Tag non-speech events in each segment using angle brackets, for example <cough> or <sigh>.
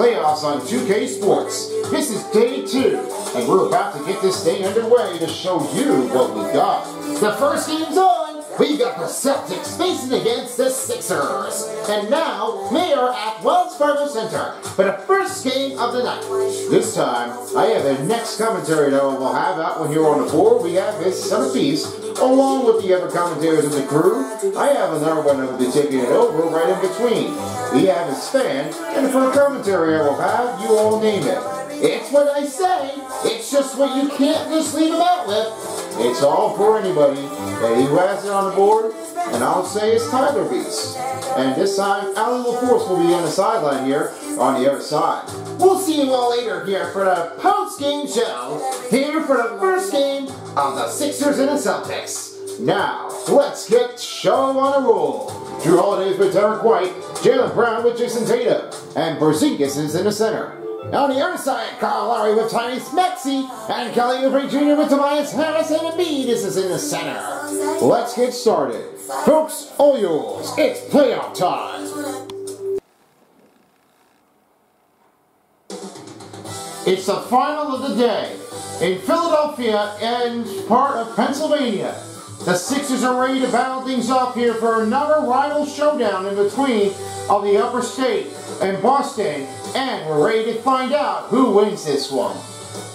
playoffs on 2K Sports. This is day two, and we're about to get this thing underway to show you what we got. The first game's on. We got the Celtics facing against the Sixers. And now, are at Wells Fargo Center for the first game of the night. This time, I have the next commentary that we'll have out when you're on the board. We have his Son of Beast, along with the other commentators of the crew. I have another one that will be taking it over right in between. We have his fan, and for a commentary I will have, you all name it. It's what I say. It's just what you can't just leave them out with. It's all for anybody. Who has it on the board? And I'll say it's Tyler Beast. And this time, Alan LaForce will be on the sideline here on the other side. We'll see you all later here for the post-game show. Here for the first game of the Sixers and the Celtics. Now, let's get show on a roll. Jrue Holiday's with Derek White, Jaylen Brown with Jayson Tatum, and Porzingis is in the center. On the other side, Kyle Lowry with Tyrese Maxey and Kelly Oubre Jr. with Tobias Harris and Embiid. This is in the center. Let's get started. Folks, all yours. It's playoff time. It's the final of the day in Philadelphia and part of Pennsylvania. The Sixers are ready to battle things off here for another rival showdown in between of the upper state and Boston and we're ready to find out who wins this one.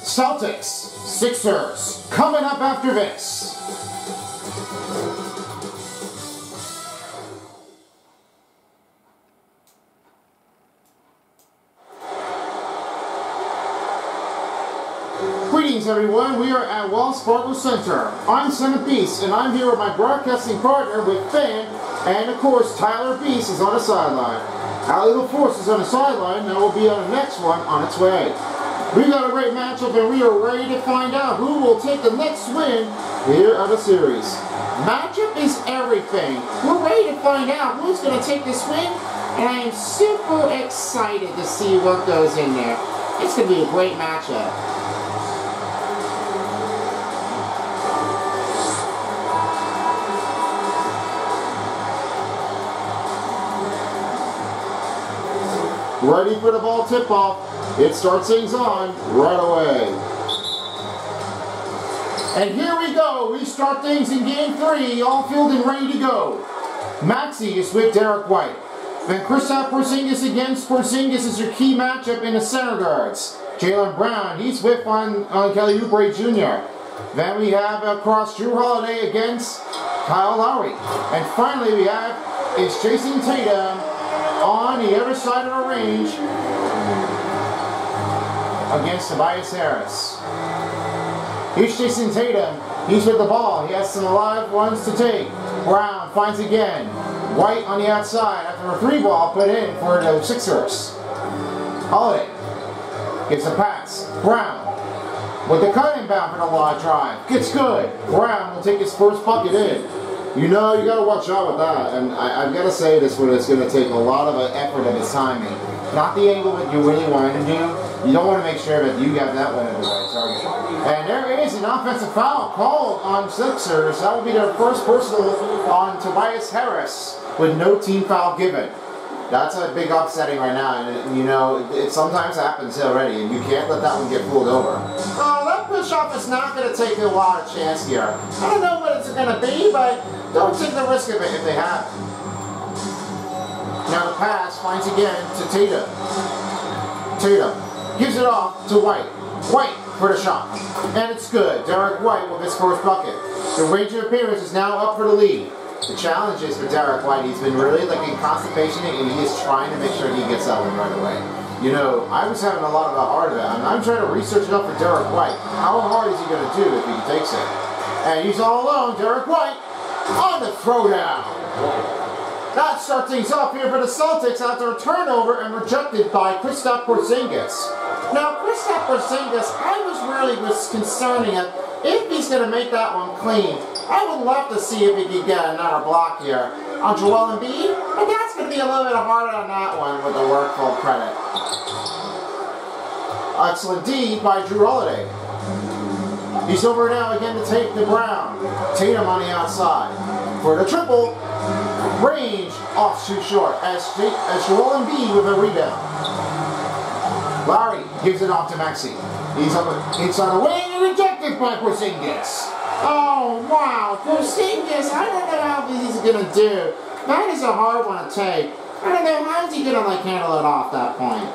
Celtics, Sixers, coming up after this. Greetings everyone, we are at Wells Fargo Center. I'm of Beast and I'm here with my broadcasting partner with Fan and of course Tyler Beast is on the sideline. Allie LaForce is on the sideline and will be on the next one on its way. We got a great matchup and we are ready to find out who will take the next win here of the series. Matchup is everything. We're ready to find out who's going to take this win and I am super excited to see what goes in there. It's going to be a great matchup. Ready for the ball tip-off. It starts things on right away. And here we go. We start things in game three. All field and ready to go. Maxey is with Derek White. Then Kristaps Porzingis against Porzingis is your key matchup in the center guards. Jaylen Brown, he's with on, on uh, Kelly Oubre Jr. Then we have uh, across Jrue Holiday against Kyle Lowry. And finally we have is Jayson Tatum on the other side of the range against Tobias Harris. Here's Jayson Tatum. He's with the ball. He has some live ones to take. Brown finds again. White on the outside after a three ball put in for the Sixers. Holiday gets a pass. Brown with the cut inbound for the law drive. Gets good. Brown will take his first bucket in. You know, you got to watch out with that. And I, have got to say this one, it's to take a lot of effort his timing. Not the angle that you really want to do. You don't want to make sure that you got that one at the right target. And there is an offensive foul called on Sixers. That will be their first personal on Tobias Harris with no team foul given. That's a big upsetting right now, and you know, it, sometimes happens already, and you can't let that one get pulled over. Oh, that push off is not going to take a lot of chance here. I don't know what it's going to be, but don't take the risk of it if they have. Now the pass finds again to Tatum. Tatum gives it off to White. White for the shot. And it's good. Derek White with his first bucket. The Ranger appearance is now up for the lead. The challenge is for Derek White. He's been really like in constipation and he is trying to make sure he gets that one right away. You know, I was having a lot of a hard of it. I'm, I'm trying to research it up for Derek White. How hard is he going to do if he takes it? And he's all alone, Derek White on the throwdown. That starts things off here for the Celtics after a turnover and rejected by Kristaps Porzingis. Now, Kristaps Porzingis, I was really was concerning it if he's going to make that one clean. I would love to see if he can get another block here on Joel Embiid, but that's going to be a little bit harder on that one with the work full credit. Excellent D by Drew Holiday. He's over now again to take the Brown. Tatum on the outside. For the triple. Range off too short as, as Joel Embiid with a rebound. Larry gives it off to Maxey. He's up inside the wing and rejected by Porzingis. Oh, wow. Porzingis, I don't know how he's going to do. That is a hard one to take. I don't know, how's he going to, like, handle it off that point?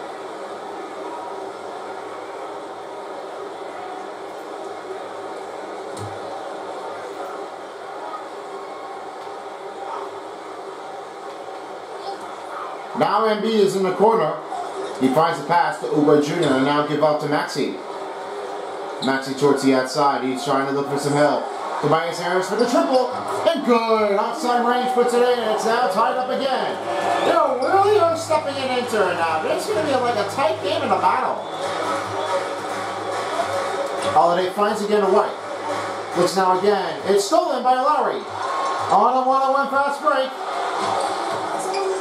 Now Embiid is in the corner. He finds the pass to Oubre Jr. and now give up to Maxey. Maxey towards the outside. He's trying to look for some help. Tobias Harris for the triple. And good. Outside range puts it in. It's now tied up again. They're really are stepping it into it now. It's going to be like a tight game in a battle. Holiday finds again to White. Looks now again. It's stolen by Lowry. On a one-on-one fast break.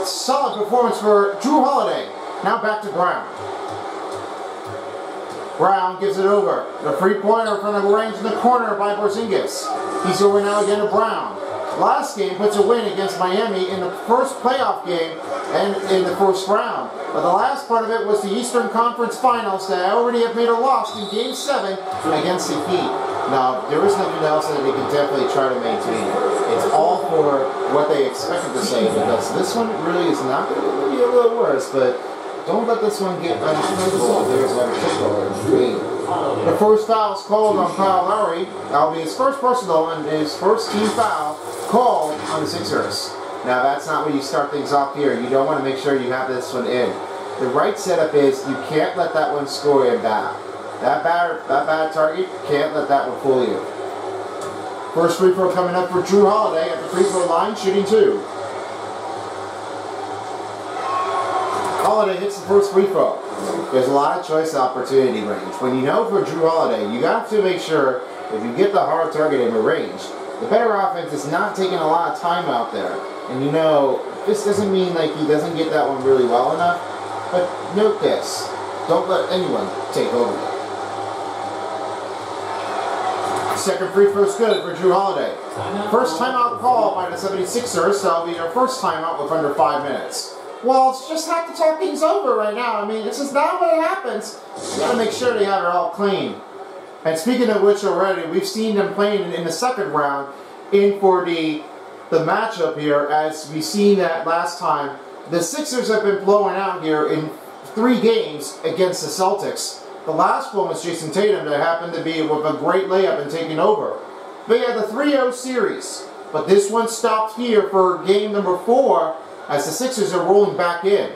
Solid performance for Jrue Holiday. Now back to Brown. Brown gives it over. The free pointer from the range in the corner by Porzingis. He's over now again to Brown. Last game puts a win against Miami in the first playoff game and in the first round. But the last part of it was the Eastern Conference Finals that I already have made a loss in Game 7 against the Heat. Now, there is nothing else that they can definitely try to maintain. It's all for what they expected to say because this one really is not going to be a little worse, but don't let this one get. There's The first foul is called on Kyle Lowry. That'll be his first personal and his first team foul called on the Sixers. Now that's not where you start things off here. You don't want to make sure you have this one in. The right setup is you can't let that one score in bad. That bad, that bad target, can't let that one fool you. First free throw coming up for Jrue Holiday at the free throw line, shooting two. Holiday hits the first free throw. There's a lot of choice opportunity range. When you know for Jrue Holiday, you have to make sure if you get the hard target in the range, the better offense is not taking a lot of time out there. And you know, this doesn't mean like he doesn't get that one really well enough, but note this. Don't let anyone take over. Second free is good for Jrue Holiday. First timeout call by the 76ers, so that'll be your first timeout with under five minutes. Well, it's just have to talk things over right now. I mean, this is not what happens. You gotta make sure they have it all clean. And speaking of which already, we've seen them playing in the second round in for the, the matchup here, as we've seen that last time. The Sixers have been blowing out here in three games against the Celtics. The last one was Jayson Tatum that happened to be with a great layup and taking over. They had the 3-0 series, but this one stopped here for game number four as the Sixers are rolling back in.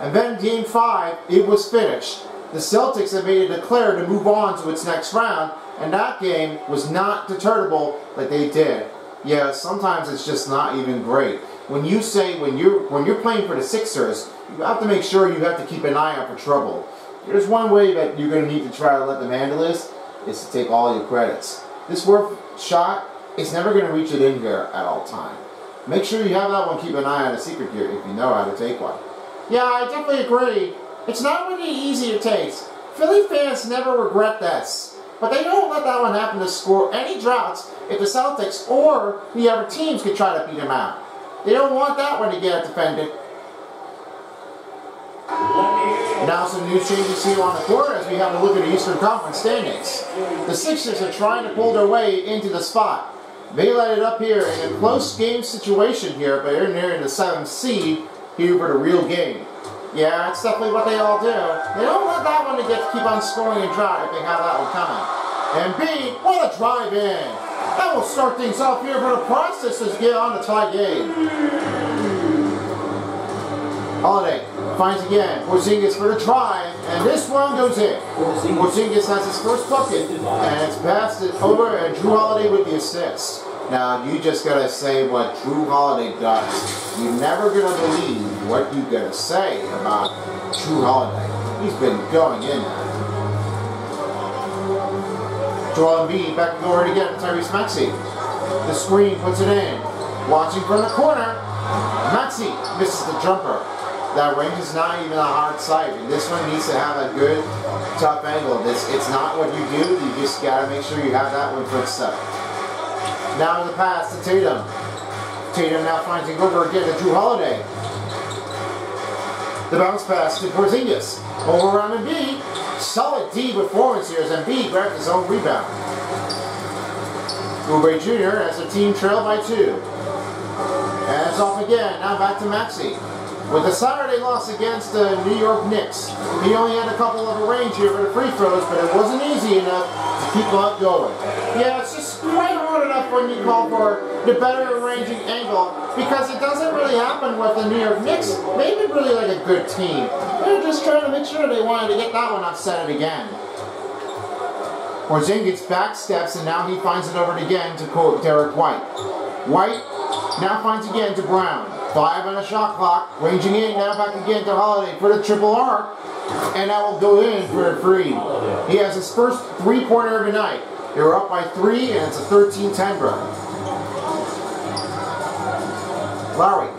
And then game five, it was finished. The Celtics have made a declare to move on to its next round, and that game was not determinable like they did. Yeah, sometimes it's just not even great. When you say when you're when you're playing for the Sixers, you have to make sure you have to keep an eye out for trouble. There's one way that you're going to need to try to let them handle this is to take all your credits. This worth shot is never going to reach it in here at all time. Make sure you have that one, keep an eye on a secret gear if you know how to take one. Yeah, I definitely agree. It's not really easy to take. Philly fans never regret this. But they don't let that one happen to score any droughts if the Celtics or the other teams could try to beat them out. They don't want that one to get defended. Now some new changes here on the court as we have a look at the Eastern Conference standings. The Sixers are trying to pull their way into the spot. They light it up here in a close game situation here, but they're nearing the seventh seed here for the real game. Yeah, that's definitely what they all do. They don't want that one to get to keep on scoring and drive if they have that one coming. And B, what a drive in. That will start things off here for the process to get on the tie game. Holiday finds again. Porzingis for the try, and this one goes in. Porzingis has his first bucket, and it's passed it over, and Jrue Holiday with the assist. Now, you just gotta say what Jrue Holiday does. You're never gonna believe what you're going to say about Jrue Holiday. He's been going in. Joel Embiid back to over again Tyrese Maxey. The screen puts it in. Watching from the corner. Maxey misses the jumper that range is not even a hard sight. And this one needs to have a good, tough angle. This It's not what you do. You just got to make sure you have that one fixed up. Now in the pass to Tatum. Tatum now finds it over again to Jrue Holiday. The bounce pass to Porzingis. Over around B. Solid D performance here as Embiid grabbed his own rebound. Oubre Jr. has a team trail by two. And it's off again, now back to Maxey. With the Saturday loss against the New York Knicks, he only had a couple of a range here for the free throws, but it wasn't easy enough to keep on going. Yeah, it's just quite hard enough when you call for the better arranging angle because it doesn't really happen with the New York Knicks. Maybe really like a good team. They're just trying to make sure they wanted to get that one upset it again. Porzingis back steps and now he finds it over again to quote Derek White. White now finds again to Brown. Five on the shot clock. Ranging in, now back again to Holiday for the triple arc. And that will go in for a free. He has his first three-pointer of the night. They were up by three, and it's a 13-10 run. Lowry,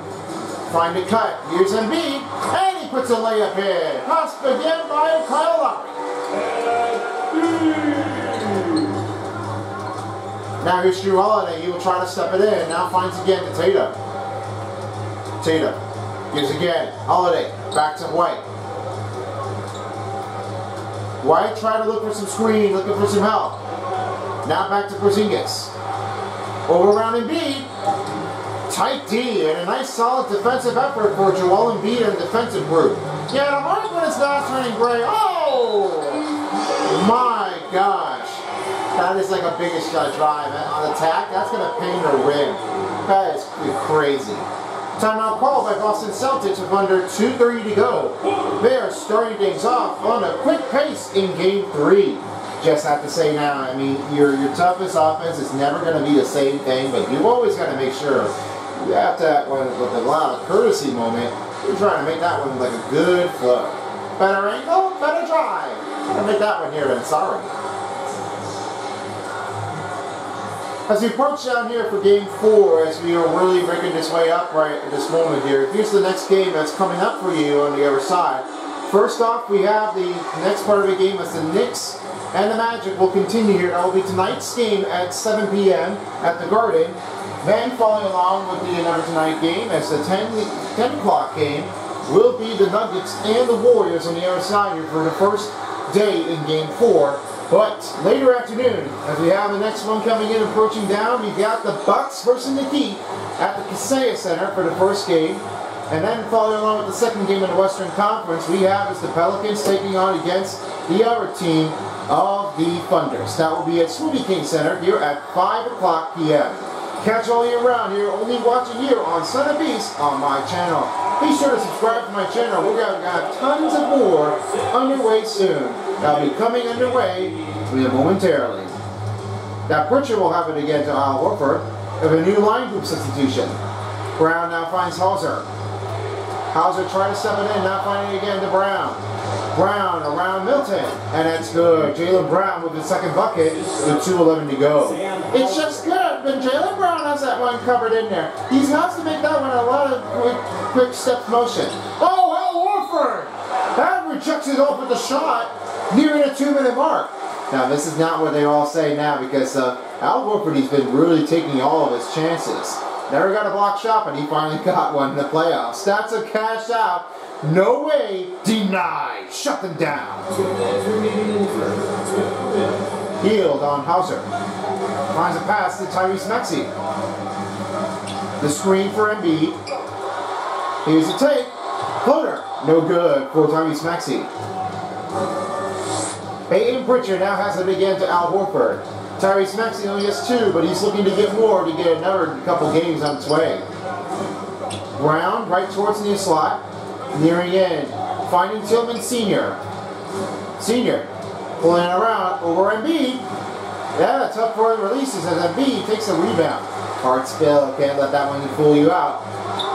trying to cut. Here's Embiid, and he puts a layup in. Passed again by Kyle Lowry. Now here's Jrue Holiday. He will try to step it in. Now finds again to Tatum. Tatum gives again. Holiday back to White. White trying to look for some screen, looking for some help. Now back to Porzingis. Over around Embiid. Tight D and a nice solid defensive effort for Joel Embiid and defensive group. Yeah, the hard one is not turning gray. Oh! My gosh. That is like a biggest drive eh, on attack. That's going to paint a rim. That is crazy. Timeout call by Boston Celtics with under 2.30 to go. They are starting things off on a quick pace in game three. Just have to say now, I mean, your, your toughest offense is never going to be the same thing, but you've always got to make sure you have to have one with a lot of courtesy moment. You're trying to make that one like a good flow. Better angle, better drive. Gotta make that one here, and sorry. As we approach down here for game four, as we are really making this way up right at this moment here, here's the next game that's coming up for you on the other side. First off, we have the next part of the game as the Knicks and the Magic will continue here. That will be tonight's game at 7 p.m. at the Garden. Then following along with the another tonight game as the 10, 10 o'clock game will be the Nuggets and the Warriors on the other side here for the first day in game four. But later afternoon, as we have the next one coming in approaching down, we got the Bucks versus the Heat at the Kaseya Center for the first game. And then following along with the second game in the Western Conference, we have is the Pelicans taking on against the other team of the Thunders. That will be at Smoothie King Center here at 5 o'clock p.m. Catch all year round here, only watching here on Son of Beast on my channel. Be sure to subscribe to my channel. We're going to have tons of more underway soon. That'll be coming underway momentarily. Now Pritchard will have it again to Al Horford of a new line group substitution. Brown now finds Hauser. Hauser trying to step it in, not finding it again to Brown. Brown around Melton, and that's good. Jaylen Brown with the second bucket with 2.11 to go. It's just good, but Jaylen Brown that one covered in there. He has to make that one a lot of quick, quick step motion. Oh, Al Horford! That rejects it off with the shot, nearing a two-minute mark. Now, this is not what they all say now because uh, Al Horford, he's been really taking all of his chances. Never got a block shot, but he finally <laughs> got one in the playoffs. That's a cash out. No way. Deny. Shut them down. Healed on Hauser. Finds a pass to Tyrese Maxey. The screen for Embiid. Here's the take. Floater. No good for Tyrese Maxey. Peyton Pritchard now has it again to Al Horford. Tyrese Maxey only has two, but he's looking to get more to get another couple games on its way. Brown right towards the slot, nearing in, finding Tillman Sr. Sr. pulling around over Embiid. Yeah, tough for the releases as Embiid takes a rebound. Hard spill, can't let that one fool you out.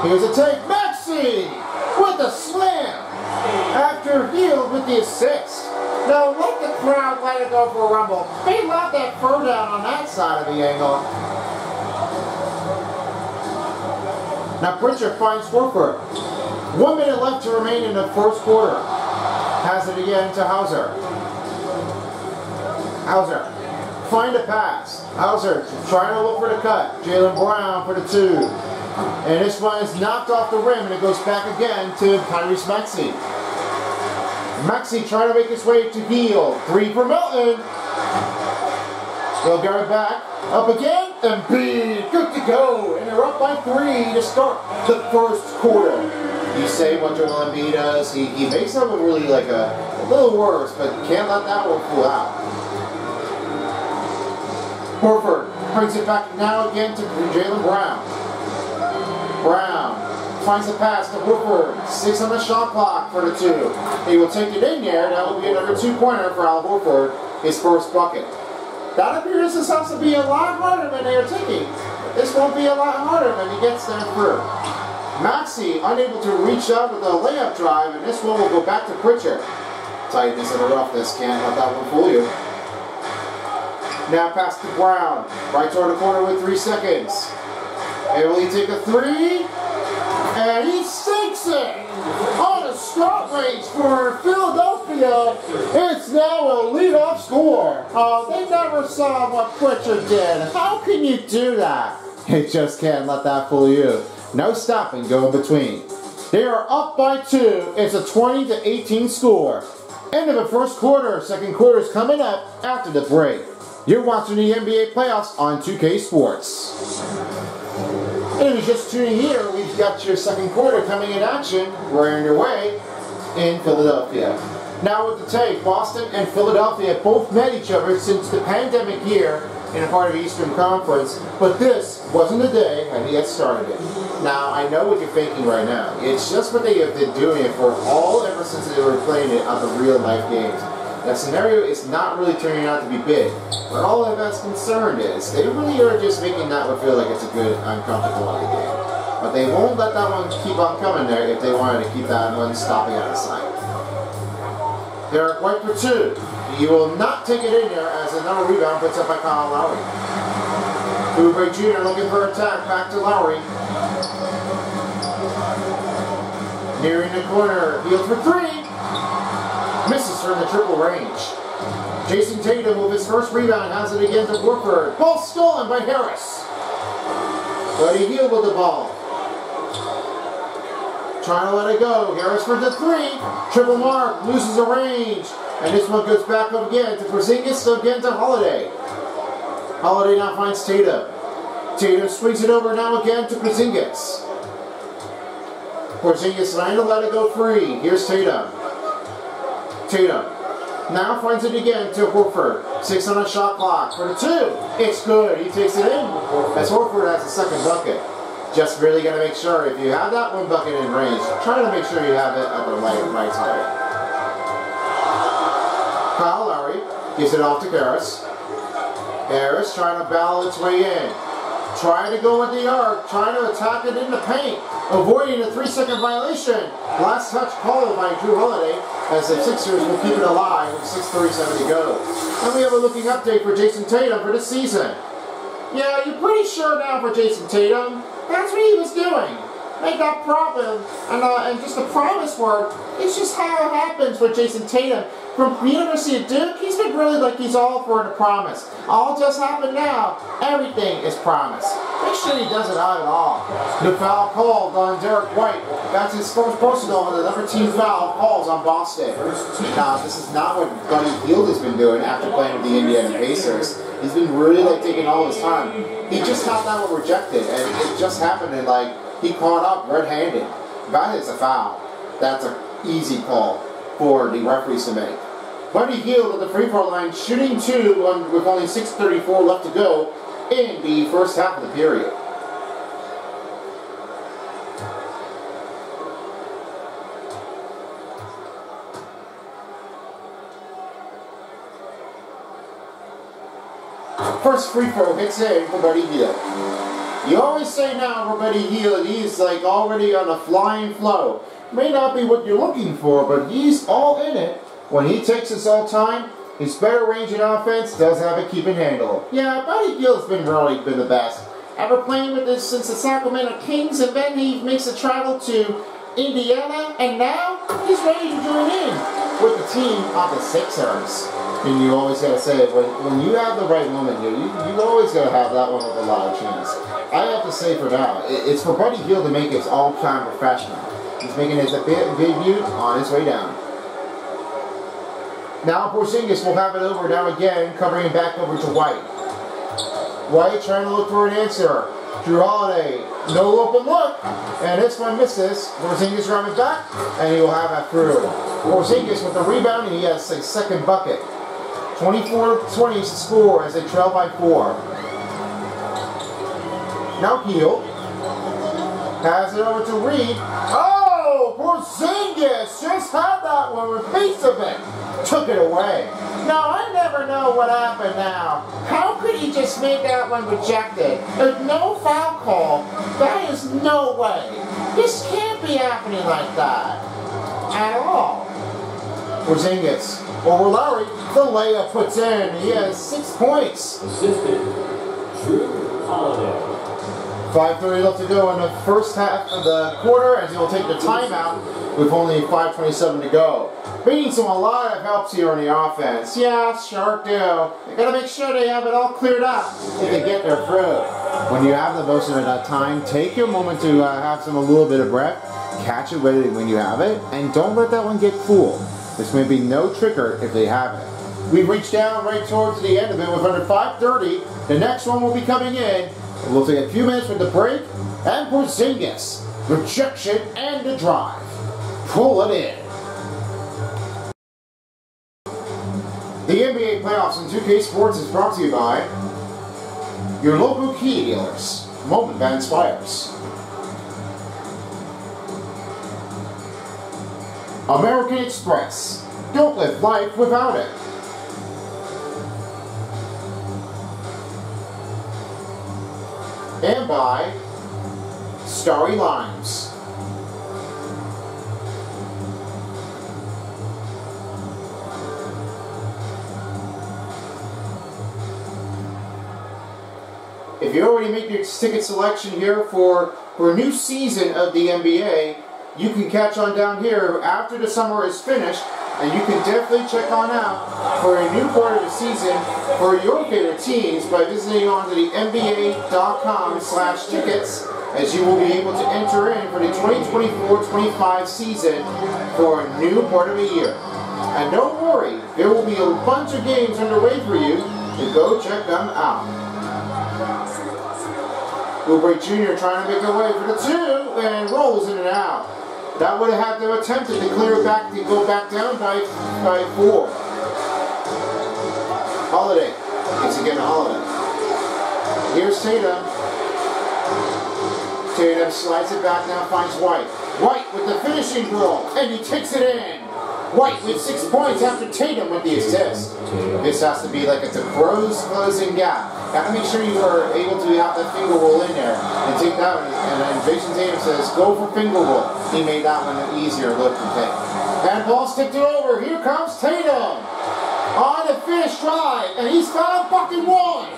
Here's a take, Maxey with the slam after Hield with the assist. Now let the crowd let it go for a rumble. They love that throw down on that side of the angle. Now Pritchard finds Horford. One minute left to remain in the first quarter. Has it again to Hauser. Hauser. Find a pass. Hauser trying to look for the cut. Jaylen Brown for the two. And this one is knocked off the rim and it goes back again to Tyrese Maxey. Maxi trying to make his way to Hield. Three for Melton. They'll guard back. Up again. And B. Good to go. And they're up by three to start the first quarter. You say what Joel Embiid does. He, he makes them really like a, a little worse, but can't let that one fool out. Horford brings it back now again to Jaylen Brown. Brown finds the pass to Horford. Six on the shot clock for the two. He will take it in there. That will be another two-pointer for Al Horford, his first bucket. That appears this has to be a lot harder than they are taking. This won't be a lot harder when he gets there through. Maxey unable to reach out with a layup drive, and this one will go back to Pritchard. Tightness and roughness, can't let that one fool you. Now pass to Brown, right toward the corner with three seconds. And will he take a three? And he sinks it! On a start range for Philadelphia, it's now a leadoff score. Oh, they never saw what Pritchard did. How can you do that? <laughs> You just can't let that fool you. No stopping going between. They are up by two. It's a 20 to 18 score. End of the first quarter. Second quarter is coming up after the break. You're watching the NBA playoffs on 2K Sports. And if you're just tuning here, we've got your second quarter coming in action. We're underway in Philadelphia. Now with the tape, Boston and Philadelphia both met each other since the pandemic year in a part of Eastern Conference, but this wasn't the day and he had started it. Now, I know what you're thinking right now. It's just what they have been doing it for all ever since they were playing it on the real life games. That scenario is not really turning out to be big, but all that's concerned is they really are just making that one feel like it's a good, uncomfortable game. But they won't let that one keep on coming there if they wanted to keep that one stopping out of sight. Derek White for two. You will not take it in there as another rebound puts up by Kyle Lowry. Oubre Jr. looking for attack, back to Lowry. Nearing the corner, Field for three. Misses from the triple range. Jayson Tatum with his first rebound has it again to Horford. Ball stolen by Harris. Buddy Hield with the ball. Trying to let it go. Harris for the three. Triple mark. Loses the range. And this one goes back up again to Porzingis, again to Holiday. Holiday now finds Tatum. Tatum swings it over now again to Porzingis. Porzingis trying to let it go free. Here's Tatum. Tatum now finds it again to Horford. Six on a shot clock for the two. It's good. He takes it in as Horford has a second bucket. Just really got to make sure if you have that one bucket in range, try to make sure you have it at the right, right time. Kyle Lowry gives it off to Harris. Harris trying to battle its way in. Trying to go with the arc, trying to attack it in the paint, avoiding a three-second violation. Last touch called by Jrue Holiday as the Sixers will keep it alive with 6.37 to go. And we have a looking update for Jayson Tatum for this season. Yeah, you're pretty sure now for Jayson Tatum. That's what he was doing. Make that problem, and, uh, and just the promise word, it's just how it happens with Jayson Tatum. From University of Duke, he's been really like he's all for the promise. All just happened now. Everything is promise. Make sure he does it out at all. The foul called on Derek White. That's his first personal and the number two foul calls on Boston. Now, this is not what Buddy Hield has been doing after playing with the Indiana Pacers. He's been really like taking all his time. He just got that one rejected, and it just happened and like he caught up red-handed. That is a foul. That's an easy call for the referees to make. Buddy Hield at the free throw line, shooting two on, with only 6.34 left to go in the first half of the period. First free throw hits in for Buddy Hield. You always say now Buddy Hield, he's like already on a flying flow. May not be what you're looking for, but he's all in it. When he takes his all time, his better range in offense does have a keeping handle. Yeah, Buddy Hield's been really been the best. Ever playing with this since the Sacramento Kings, and then he makes a travel to Indiana, and now he's ready to join in with the team of the Sixers. And you always gotta say, when, when you have the right woman here, you, you always gotta have that one with a lot of chance. I have to say for now, it's for Buddy Hield to make his all-time professional. He's making his debut on his way down. Now Porzingis will have it over now again, covering it back over to White. White trying to look for an answer. Jrue Holiday, no open look, and this one misses. Porzingis driving back, and he will have that through. Porzingis with the rebound, and he has a second bucket. 24-20 score as they trail by four. Now Hield has it over to Reed. Oh, Porzingis just had that one with piece of it. Took it away. Now, I never know what happened now. How could he just make that one rejected? There's no foul call. That is no way. This can't be happening like that. At all. Porzingis over Lowry. The layup puts in. He has six points. Assistant, Jrue Holiday. 5.30 left to go in the first half of the quarter as he'll take the timeout with only 5.27 to go. Beating some a lot of helps here on the offense. Yeah, sure do. They gotta make sure they have it all cleared up if they get their through. When you have the most of that time, take your moment to uh, have some a little bit of breath, catch it when you have it, and don't let that one get fooled. This may be no trigger if they have it. We reach down right towards the end of it with under 5.30. The next one will be coming in. We'll take a few minutes with the break. And Porzingis, rejection and the drive. Pull it in. The NBA playoffs in 2K Sports is brought to you by your local Kia dealers. Moment that inspires. American Express. Don't live life without it. And by Starry Limes. If you already make your ticket selection here for, for a new season of the NBA, you can catch on down here after the summer is finished, and you can definitely check on out for a new part of the season for your favorite teams by visiting on to the NBA.com slash tickets as you will be able to enter in for the 2024-25 season for a new part of the year. And don't worry, there will be a bunch of games underway for you to go check them out. Oubre Jr. trying to make a way for the two and rolls in and out. That would have had to attempt it to clear it back to go back down by, by four. Holiday. It's again a Holiday. Here's Tatum. Tatum slides it back now, finds White. White with the finishing blow, and he takes it in. White with six points after Tatum with the assist. This has to be like it's a close closing gap. Gotta make sure you are able to have that finger roll in there and take that one. And then Jayson Tatum says, go for finger roll. He made that one an easier look to take. And ball tipped it over. Here comes Tatum on the finish drive, and he's got a fucking one.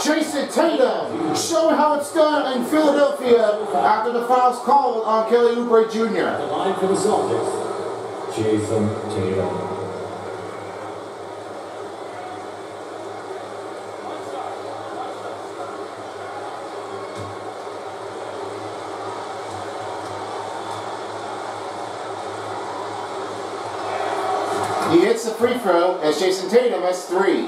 Jayson Tatum showing how it's done in Philadelphia after the foul's called on Kelly Oubre Jr. The line for the Celtics, Jayson Tatum. He hits the as Jayson Tatum has three.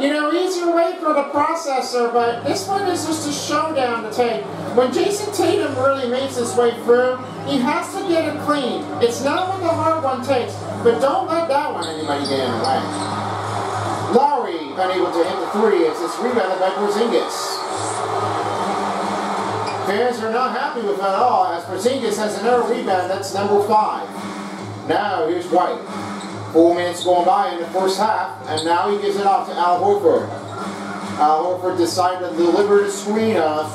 You know, easier way for the processor, but this one is just a showdown to take. When Jayson Tatum really makes his way through, he has to get it clean. It's not what the hard one takes, but don't let that one anybody get in the way. Lowry unable to hit the three as it's rebounded by Porzingis. Fans are not happy with that at all as Porzingis has another rebound, that's number five. Now here's White. Four minutes going by in the first half, and now he gives it off to Al Horford. Al Horford decided to deliver the screen off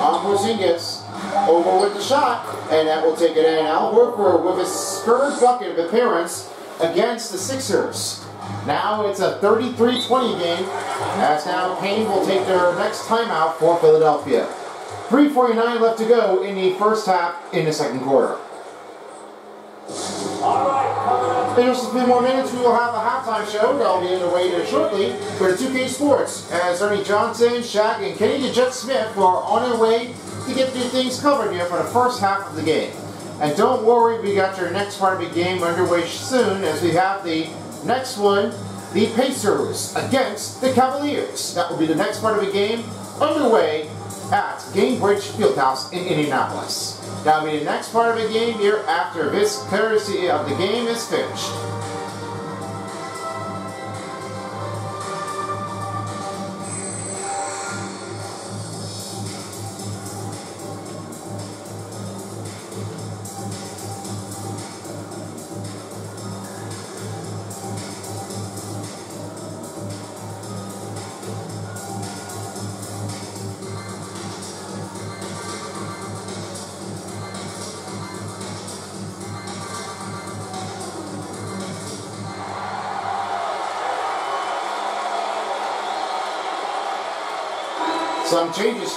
on Porzingis. Over with the shot, and that will take it in. Al Horford with his third bucket of appearance against the Sixers. Now it's a 33-20 game, as now Payne will take their next timeout for Philadelphia. 3.49 left to go in the first half in the second quarter. In just a few more minutes, we will have a halftime show that'll be underway here shortly for the 2K Sports as Ernie Johnson, Shaq, and Kenny the Jet Smith are on their way to get these things covered here for the first half of the game. And don't worry, we got your next part of the game underway soon as we have the Next one, the Pacers against the Cavaliers. That will be the next part of the game underway at Gainbridge Fieldhouse in Indianapolis. That'll be the next part of the game here after this courtesy of the game is finished.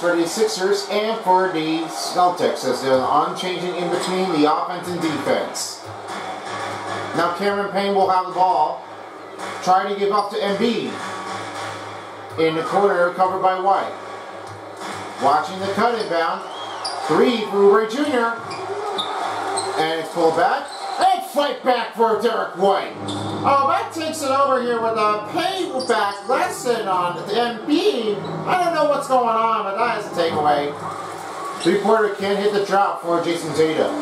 For the Sixers and for the Celtics as they're unchanging in between the offense and defense. Now Cameron Payne will have the ball. Try to give up to Embiid. In the corner, covered by White. Watching the cut inbound. Three for Jr. And it's pulled back. Fight back for Derek White. Oh, that takes it over here with a payback lesson on Embiid. I don't know what's going on, but that is a takeaway. Three-pointer can't hit the drop for Jayson Tatum.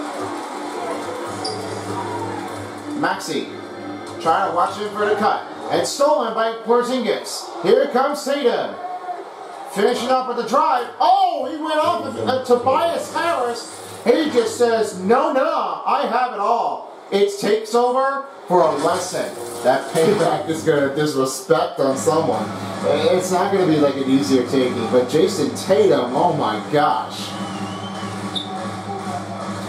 Maxey trying to watch him for the cut. And stolen by Porzingis. Here comes Tatum. Finishing up with the drive. Oh, he went off of uh, Tobias Harris. He just says, no, no, I have it all. It takes over for a lesson. That payback is going to disrespect on someone. It's not going to be like an easier taking, but Jayson Tatum, oh my gosh.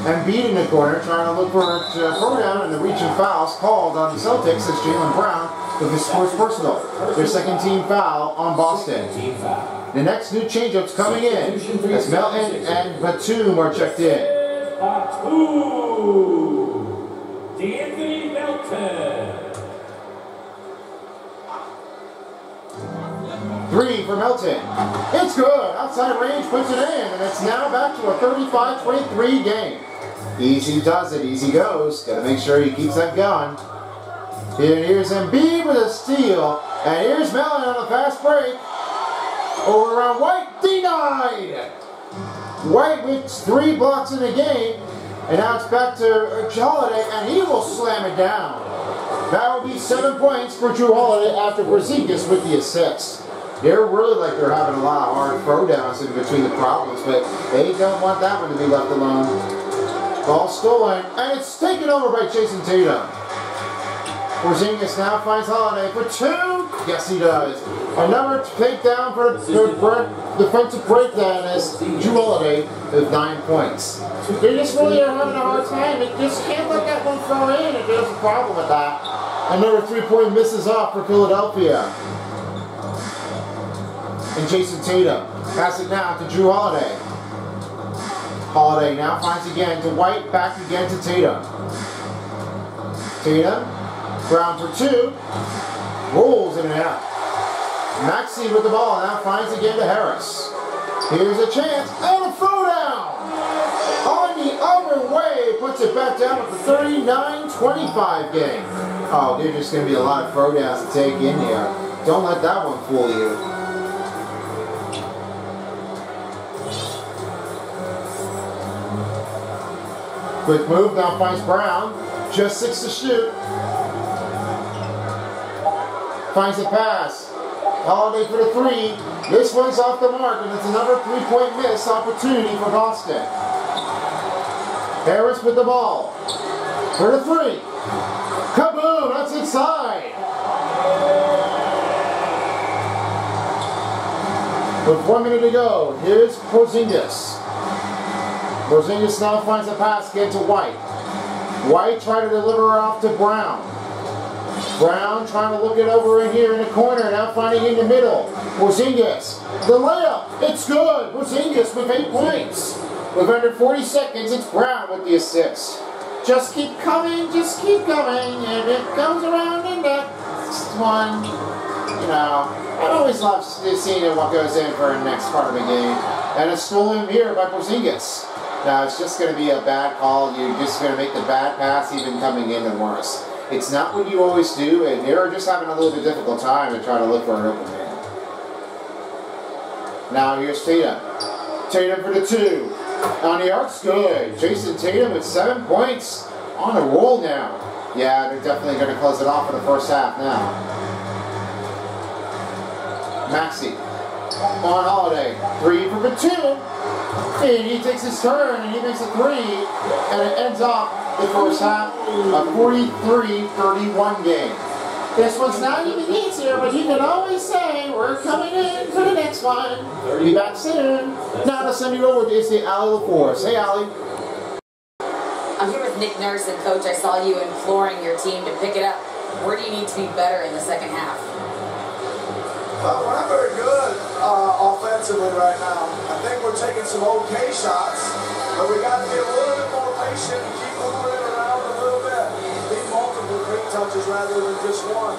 And beating the corner, trying to look for a throwdown, and the reaching fouls called on the Celtics as Jaylen Brown with his first personal. Their second team foul on Boston. The next new changeups coming in as Melton and Batum are checked in. Batum. De'Anthony Melton. Three for Melton. It's good. Outside range puts it in, and it's now back to a 35-23 game. Easy does it. Easy goes. Got to make sure he keeps that going. Here, here's Embiid with a steal, and here's Melton on a fast break. Over around White, denied. White with three blocks in the game, and now it's back to Holiday, and he will slam it down. That will be seven points for Jrue Holiday after Porzingis with the assist. They're really like they're having a lot of hard throwdowns in between the problems, but they don't want that one to be left alone. Ball stolen, and it's taken over by Jayson Tatum. Porzingis now finds Holiday for two. Yes, he does. Another takedown for the defensive breakdown as Jrue Holiday with nine points. They just really are having a hard time. They just can't let that one throw in, and there's a problem with that. Another three-point misses off for Philadelphia. And Jayson Tatum. Pass it now to Jrue Holiday. Holiday now finds again to White, back again to Tatum. Tatum, ground for two, rolls in and out. Maxey with the ball, now finds again to Harris. Here's a chance, and a throwdown! On the other way, puts it back down at the 39-25 game. Oh, there's just going to be a lot of throwdowns to take in here. Don't let that one fool you. Quick move, now finds Brown. Just six to shoot. Finds a pass. Holiday for the three. This one's off the mark, and it's another three-point miss opportunity for Boston. Harris with the ball. For the three. Kaboom! That's inside. With one minute to go, here's Porzingis. Porzingis now finds a pass again to White. White trying to deliver off to Brown. Brown trying to look it over in here in the corner, now finding in the middle. Porzingis, the layup, it's good. Porzingis with eight points. With under 40 seconds, it's Brown with the assist. Just keep coming, just keep coming, and it comes around in the next one. You know, I always love seeing what goes in for the next part of the game. And it's stolen here by Porzingis. Now it's just going to be a bad call. You're just going to make the bad pass even coming in and worse. It's not what you always do, and they're just having a little bit difficult time and trying to look for an open man. Now here's Tatum. Tatum for the two. On the arc's good. Jayson Tatum with seven points on a roll now. Yeah, they're definitely going to close it off for the first half now. Maxey on Holiday. Three for Batum. And he takes his turn and he makes a three. And it ends up the first half a 43-31 game. This one's not even easier, but you can always say we're coming in for the next one. Be back soon. Now to send you over is the Allie LaForce. Hey, Allie. I'm here with Nick Nurse and Coach. I saw you imploring your team to pick it up. Where do you need to be better in the second half? Uh, we're not very good uh, offensively right now. I think we're taking some okay shots, but we got to be a little bit more patient and keep quick rather than just one.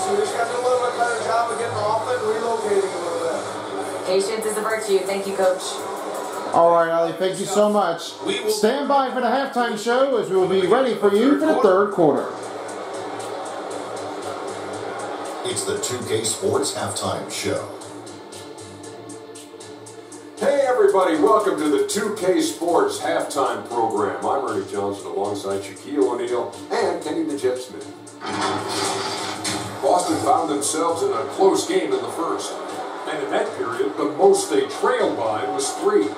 So we just got to do a little bit better job of getting off it and relocating a little bit. Patience is a virtue. Thank you, Coach. All right, Allie, thank you so much. Stand by for the halftime show as we will be ready for you for the third quarter. It's the 2K Sports Halftime Show. Hey everybody, welcome to the 2K Sports halftime program. I'm Ernie Johnson alongside Shaquille O'Neal and Kenny the Jet Smith. Boston found themselves in a close game in the first. And in that period, the most they trailed by was three.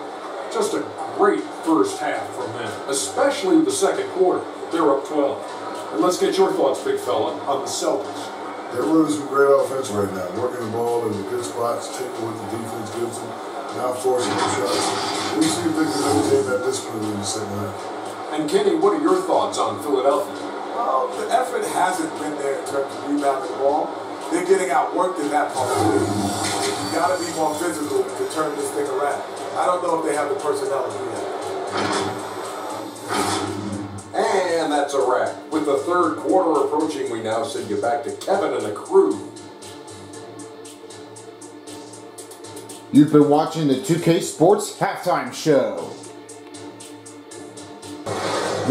Just a great first half from them, especially the second quarter. They're up 12. And let's get your thoughts, big fella, on the Celtics. They're running some great offense right now, working the ball in the good spots, taking what the defense gives them, now forcing the shots. We see if they can maintain that discipline in the second half. And Kenny, what are your thoughts on Philadelphia? Well, the effort hasn't been there in terms of rebounding the ball. They're getting outworked in that part of the league. You got to be more physical to turn this thing around. I don't know if they have the personnel to do that. And that's a wrap. With the third quarter approaching, we now send you back to Kevin and the crew. You've been watching the 2K Sports Halftime Show.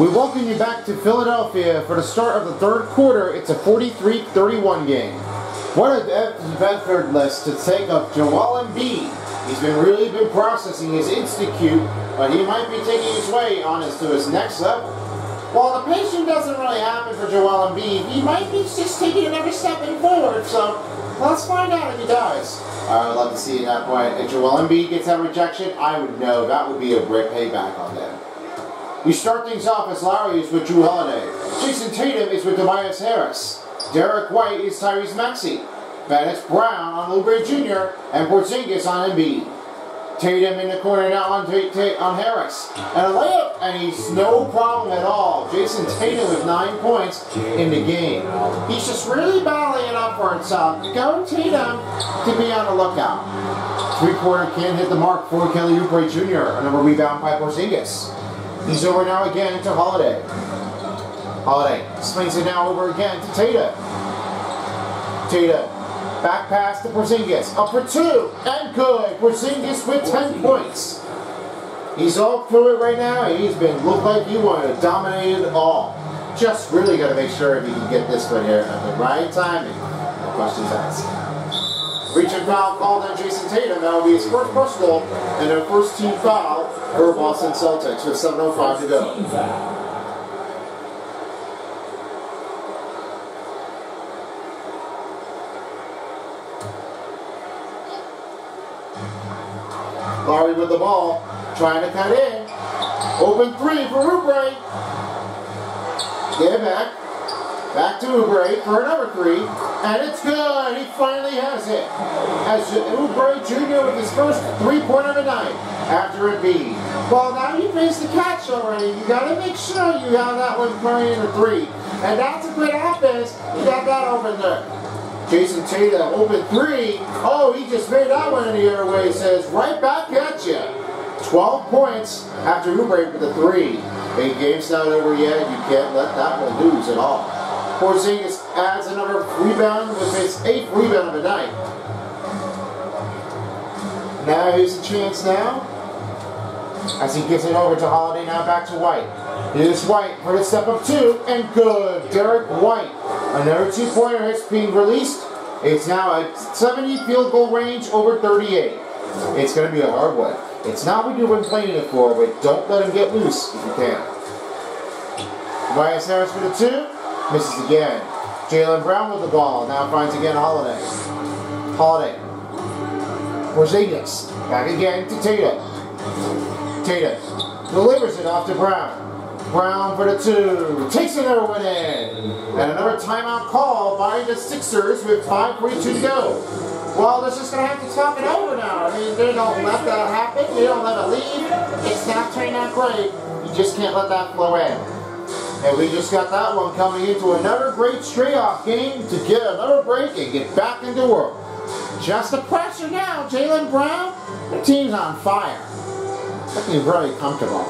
We welcome you back to Philadelphia for the start of the third quarter. It's a 43-31 game. What a Bedford list to take up Joel Embiid. He's been really been processing his institute, but he might be taking his way on his to his next level. While the patient doesn't really happen for Joel Embiid, he might be just taking another step in forward, so let's find out if he does. I would love to see at that point. If Joel Embiid gets that rejection, I would know that would be a great payback on them. We start things off as Lowry is with Jrue Holiday. Jayson Tatum is with Tobias Harris. Derek White is Tyrese Maxey. Bennett Brown on Oubre Jr. and Porzingis on Embiid. Tatum in the corner now on, on Harris. And a layup, and he's no problem at all. Jayson Tatum with nine points in the game. He's just really battling it up for himself. Go Tatum to be on the lookout. Three-quarter can't hit the mark for Kelly Oubre Jr. Another rebound by Porzingis. He's over now again to Holiday. Holiday swings it now over again to Tatum. Tatum Back pass to Porzingis. Up for two. And good. Porzingis with 10 points. He's all through it right now. He's been looked like he wanted to dominate it all. Just really got to make sure if he can get this one here at the right timing. No questions asked. Reach and foul called on Jayson Tatum. That will be his first personal and their first team foul for Boston Celtics with 7.05 to go. Lowry with the ball, trying to cut in. Open three for Oubre. Get it back. Back to Oubre for another three. And it's good. He finally has it. As Oubre Jr. with his first three-pointer of the night after a beat. Well, now you face the catch already. You got to make sure you have that one carrying a three. And that's a good offense. You got that open there. Jayson Tatum, open three. Oh, he just made that one in the airway. Says, right back at you. 12 points after Oubre for the three. Big game's not over yet. You can't let that one lose at all. Porzingis adds another rebound with his eighth rebound of the night. Now here's a chance now. As he gives it over to Holiday, now back to White. Here's White for the step up two, and good. Derek White. Another two-pointer has been released. It's now a 70 field goal range over 38. It's going to be a hard one. It's not what you've been playing it for, but don't let him get loose if you can. Tobias Harris for the two. Misses again. Jaylen Brown with the ball. Now finds again Holiday. Holiday. Porzingis. Back again to Tatum. Tatum delivers it off to Brown. Brown for the two. Takes another one in. And another timeout call by the Sixers with 5.42 to go. Well, they're just going to have to top it over now. I mean, they don't let that happen. They don't let it leave. It's not turning out great. You just can't let that flow in. And we just got that one coming into another great straight-off game to get another break and get back into work. Just the pressure now, Jaylen Brown. The team's on fire. Looking very comfortable.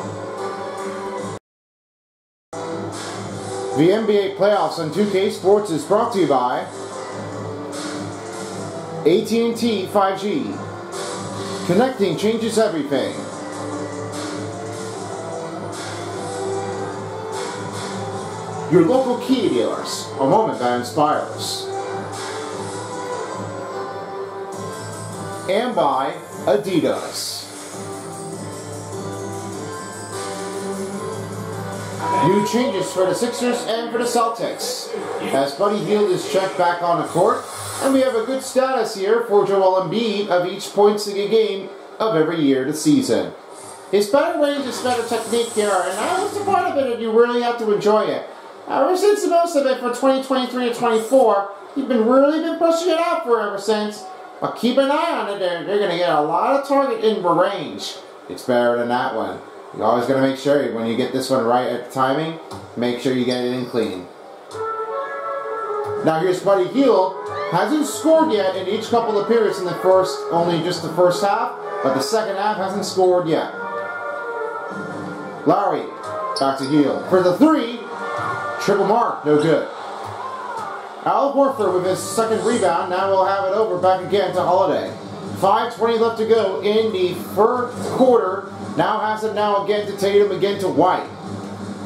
The NBA playoffs on 2K Sports is brought to you by AT&T 5G. Connecting changes everything. Your local Kia dealers. A moment that inspires. And by Adidas. New changes for the Sixers and for the Celtics. As Buddy Hield is checked back on the court, and we have a good status here for Joel Embiid of each points in a game of every year this season. His better range is better technique here, and that was the part of it and you really have to enjoy it. Uh, ever since the most of it for 2023 and 24, you've been really been pushing it out for ever since. But keep an eye on it there. They're going to get a lot of target in range. It's better than that one. You're always to make sure when you get this one right at the timing, make sure you get it in clean. Now here's Buddy Hield. Hasn't scored yet in each couple of periods in the first, only just the first half, but the second half hasn't scored yet. Lowry, back to Hield. For the three, triple mark, no good. Al Horford with his second rebound. Now we'll have it over back again to Holiday. 5.20 left to go in the first quarter. Now has it now again to Tatum, again to White.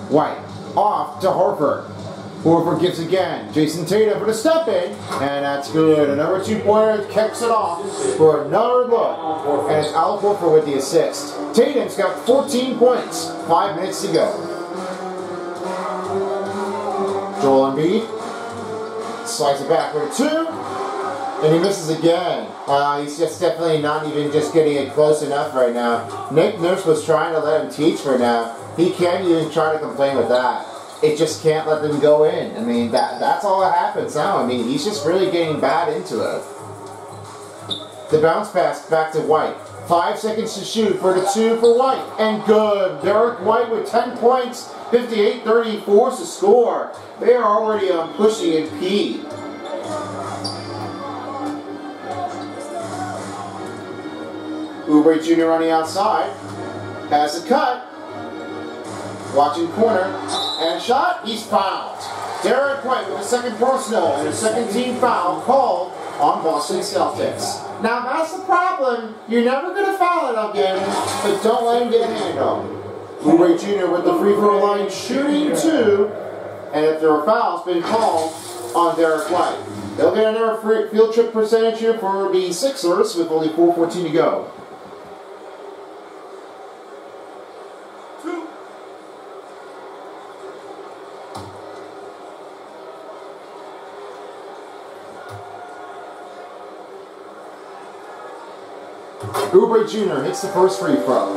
White off to Horford. Horford gives again. Jayson Tatum for the step in, and that's good. Another two pointer kicks it off for another look. And it's Al Horford with the assist. Tatum's got 14 points. Five minutes to go. Joel Embiid slides it back for two, and he misses again. Uh, he's just definitely not even just getting it close enough right now. Nick Nurse was trying to let him teach for now. He can't even try to complain with that. It just can't let them go in. I mean, that that's all that happens now. I mean, he's just really getting bad into it. The bounce pass back to White. Five seconds to shoot for the two for White. And good. Derek White with 10 points. 58-34 to score. They are already on pushing and P. Oubre Jr. on the outside. Has a cut. Watching corner. And shot. He's fouled. Derek White with a second personal and a second team foul called on Boston Celtics. Now that's the problem. You're never going to foul it again, but don't let him get a hand handle. Oubre Jr. with the free throw line shooting two, and if there are fouls, been called on Derek White. They'll get another field trip percentage here for the Sixers with only 4.14 to go. Oubre Jr. hits the first free throw.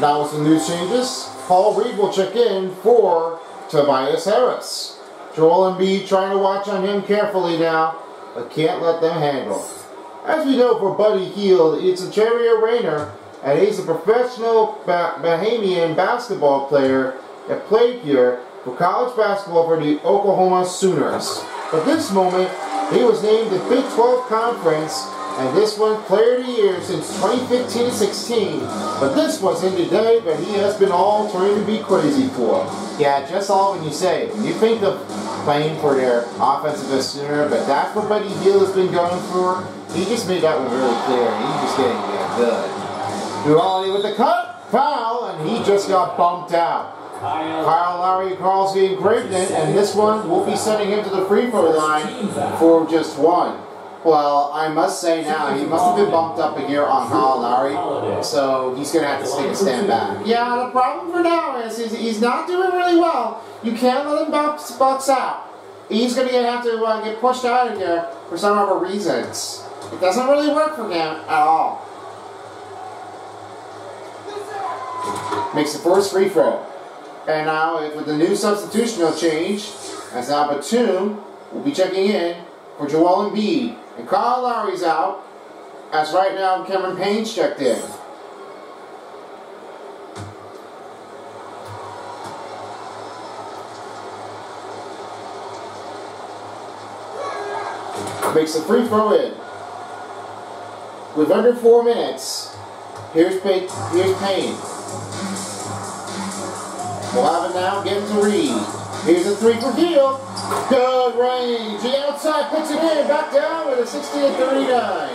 Now with some new changes, Paul Reed will check in for Tobias Harris. Joel Embiid trying to watch on him carefully now, but can't let them handle. As we know for Buddy Hield, it's a Cherry Rayner, and he's a professional ba Bahamian basketball player that played here for college basketball for the Oklahoma Sooners. But this moment, he was named the Big 12 Conference and this one player of the year since 2015-16. But this wasn't today, but he has been all trying to be crazy for. Yeah, just all when you say. You think of playing for their offensive sooner, but that's what Buddy Hield has been going for. He just made that one really clear. He's just getting yeah, good. Duality with the cut, foul, and he just got bumped out. Kyle. Lowry the engravement, and this one will be sending him to the free throw line for just one. Well, I must say now, he must have been bumped up a year on Lowry, so he's going to have to take a stand back. Yeah, the problem for now is he's, he's not doing really well. You can't let him bounce, box out. He's going to have to uh, get pushed out of here for some other reasons. It doesn't really work for him at all. Makes the first free throw. And now, if with the new substitutional change, as now Batum will be checking in for Joel Embiid. And Kyle Lowry's out, as right now Cameron Payne's checked in. Makes the free throw in. With under four minutes, here's, Pay- here's Payne. We'll have it now, getting to Reed. Here's a three for Gill. Good range. The outside puts it in. Back down with a 60 to 39.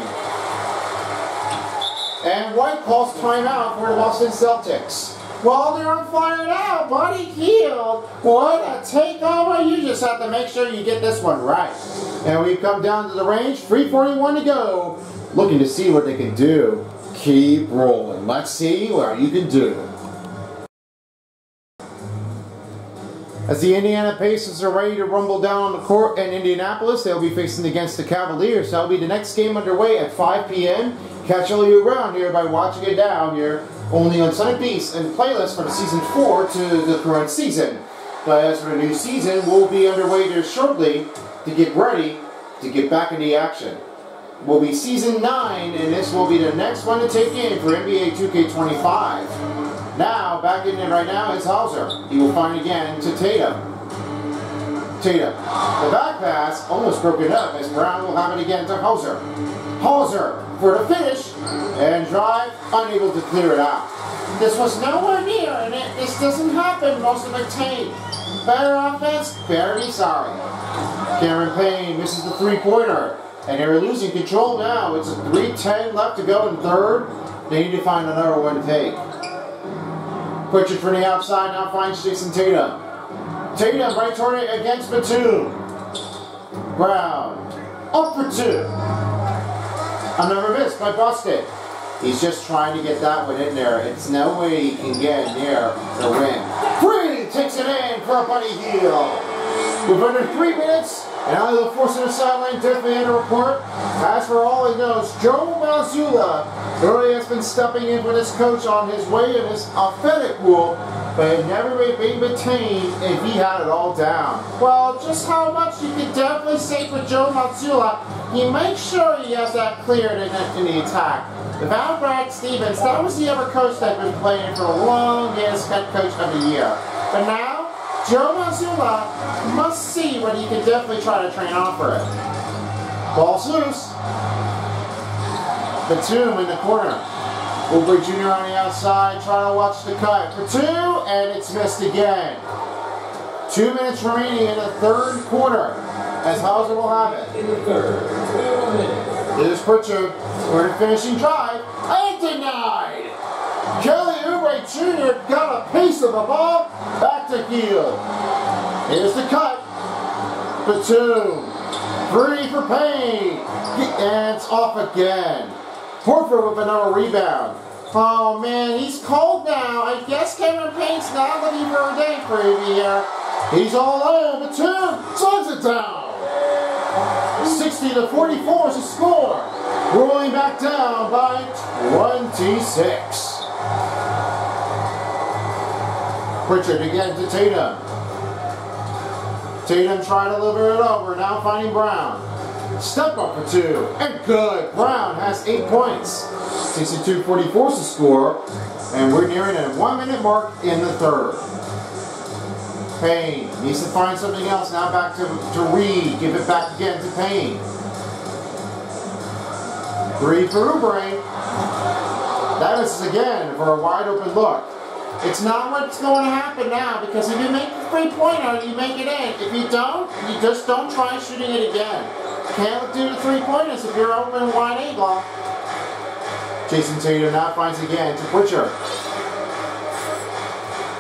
And White calls timeout for the Boston Celtics. Well, they're on fire now. Buddy Hield. What a takeover. You just have to make sure you get this one right. And we come down to the range. 341 to go. Looking to see what they can do. Keep rolling. Let's see what you can do. As the Indiana Pacers are ready to rumble down the court in Indianapolis, they'll be facing against the Cavaliers. That'll be the next game underway at 5 p.m. Catch all you around here by watching it down here, only on Son of Beast and playlist from season 4 to the current season. But as for the new season, we'll be underway here shortly to get ready to get back in the action. Will be season 9, and this will be the next one to take in for NBA 2K25. Now, back in it right now is Hauser. He will find again to Tatum. Tatum. The back pass almost broken up as Brown will have it again to Hauser. Hauser for the finish and drive, unable to clear it out. This was nowhere near, and it, this doesn't happen most of the time. Better offense, very sorry. Cameron Payne misses the three-pointer, and they're losing control now. It's a 3-10 left to go in third. They need to find another one to take. Pritchard from the outside now finds Jason Tatum. Tatum right toward it against Batum. Brown. Up for two. Another miss by Busted. He's just trying to get that one in there. It's no way he can get near the rim. Free takes it in for a Buddy Hield. With under three minutes, and out of the force of the sideline, definitely in a report. As for all he knows, Joe Mazzulla really has been stepping in with his coach on his way in his authentic rule, but had never been retained if he had it all down. Well, just how much you can definitely say for Joe Mazzulla, he makes sure he has that cleared in, in the attack. Without Brad Stevens, that was the other coach that had been playing for the longest head coach of the year. But now, Joe Mazzulla must see what he can definitely try to train off for it. Ball's loose. Batum in the corner. Oubre Jr. on the outside, trying to watch the cut for two, and it's missed again. Two minutes remaining in the third quarter, as Hauser will have it. In the third. Two minutes. Here's Pritchard for the finishing drive, and denied. Kelly Oubre Jr. got a piece of the ball, back to Hield. Here's the cut. Batum. Three for Payne. And it's off again. Horford with another rebound. Oh man, he's cold now. I guess Cameron Payne's not looking for a day preview here. He's all in. Batum slugs it down. 60 to 44 is the score. Rolling back down by 26. Pritchard again to Tatum. Tatum trying to deliver it over, now finding Brown. Step up for two, and good. Brown has eight points. 62-44 is the score, and we're nearing a one-minute mark in the third. Payne needs to find something else. Now back to, to Reed. Give it back again to Payne. Three for Oubre. That is again for a wide open look. It's not what's going to happen now because if you make the three pointer, you make it in. If you don't, you just don't try shooting it again. Can't do the three pointers if you're open wide A block. Jayson Tatum now finds again to Pritchard.